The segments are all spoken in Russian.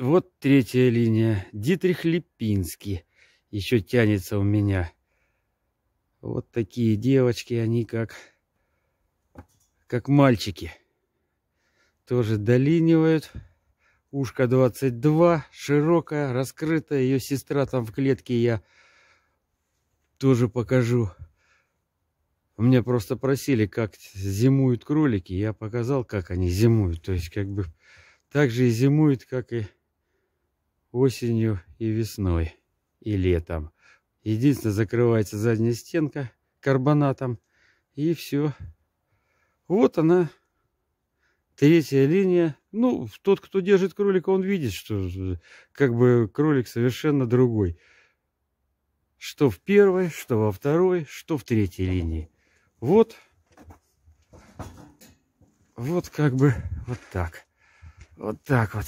Вот третья линия. Дитрих Липинский. Еще тянется у меня. Вот такие девочки, они как, как мальчики. Тоже долинивают. Ушко 22, широкая, раскрытая. Ее сестра там в клетке я тоже покажу. Меня просто просили, как зимуют кролики. Я показал, как они зимуют. То есть, как бы, так же и зимуют, как и осенью и весной, и летом. Единственное, закрывается задняя стенка карбонатом, и все. Вот она, третья линия. Ну, тот, кто держит кролика, он видит, что как бы кролик совершенно другой. Что в первой, что во второй, что в третьей линии. Вот. Вот как бы вот так. Вот так вот.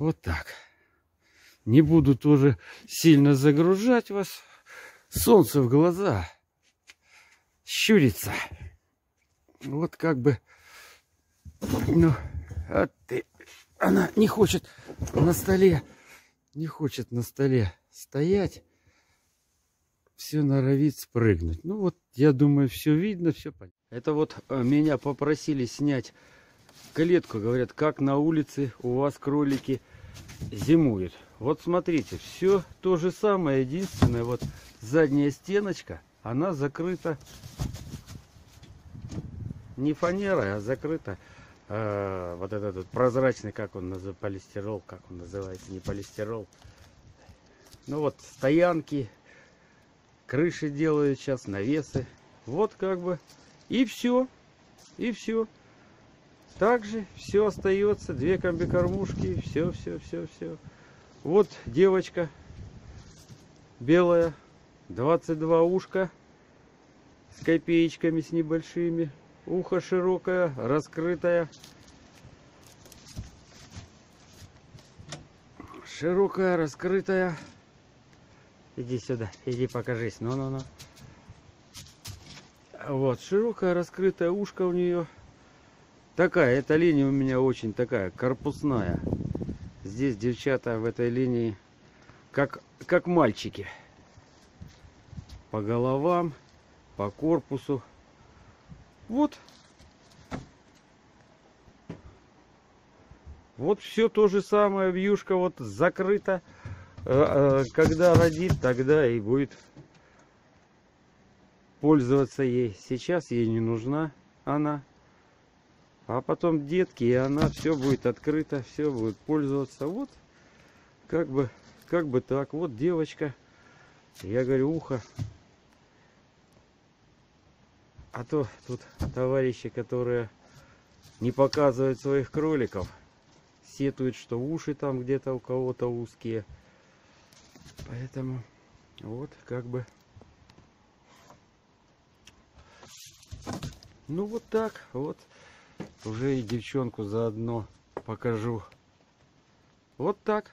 Вот так. Не буду тоже сильно загружать вас. Солнце в глаза. Щурится. Вот как бы... Ну, а ты... Она не хочет на столе. Не хочет на столе стоять все норовит спрыгнуть. Ну вот, я думаю, все видно, все понятно. Это вот э, меня попросили снять клетку. Говорят, как на улице у вас кролики зимуют. Вот смотрите, все то же самое. Единственное, вот задняя стеночка, она закрыта не фанерой, а закрыта э, вот этот вот прозрачный, как он называется, полистирол, как он называется, не полистирол. Ну вот, стоянки, крыши делают сейчас, навесы. Вот как бы. И все. И все. Также все остается. Две комбикормушки. Все, все, все, все. Вот девочка белая. 22 ушка с копеечками, с небольшими. Ухо широкое, раскрытое. Широкая, раскрытая. Иди сюда, иди покажись. Ну-ну-ну. Вот, широкая раскрытая ушко у нее. Такая, эта линия у меня очень такая, корпусная. Здесь девчата в этой линии как, как мальчики. По головам, по корпусу. Вот. Вот все то же самое. Вьюшка вот закрыта. Э, э, когда родит, тогда и будет пользоваться ей. Сейчас ей не нужна она. А потом детки, и она все будет открыто, все будет пользоваться. Вот, как бы, как бы так. Вот девочка. Я говорю, ухо. А то тут товарищи, которые не показывают своих кроликов, сетуют, что уши там где-то у кого-то узкие. Поэтому вот как бы... Ну вот так, вот. Уже и девчонку заодно покажу. Вот так.